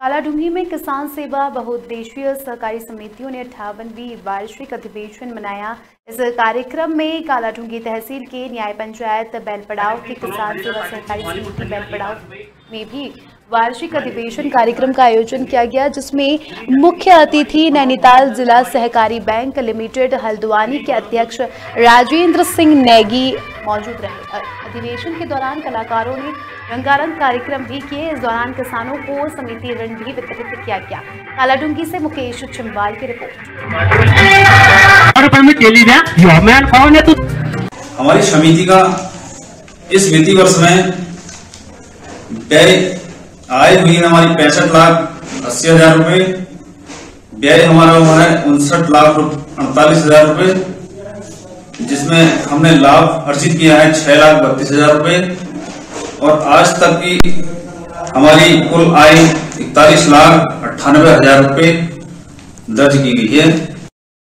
कालाडूँगी में किसान सेवा, बहुउद्देशीय सहकारी समितियों ने अठावनवी वार्षिक अधिवेशन मनाया। इस कार्यक्रम में कालाडूँगी तहसील के न्याय पंचायत, बैलपड़ाव के किसान सेवा सहकारी समिति, बैलपड़ाव में भी वार्षिक अधिवेशन कार्यक्रम का आयोजन किया गया जिसमें मुख्य अतिथि नैनीताल जिला सहकारी बैंक लिमिटेड हल्द्वानी के अध्यक्ष राजेंद्र सिंह नेगी मौजूद रहे। अधिवेशन के दौरान कलाकारों ने रंगारंग कार्यक्रम भी किए। इस दौरान किसानों को समिति ऋण भी वितरित किया गया। कालाडूँगी से मुकेश चिम्बाल की रिपोर्ट। हमारी समिति का इस वित्तीय वर्ष में व्यय आय हुई हमारी पैंसठ लाख अस्सी हज़ार रूपए व्यय हमारा हुआ है उनसठ लाख अड़तालीस हज़ार रूपए, जिसमें हमने लाभ अर्जित किया है छह लाख बत्तीस हज़ार रूपए, और आज तक की हमारी कुल आय इकतालीस लाख अट्ठानबे हज़ार रूपए दर्ज की गई है।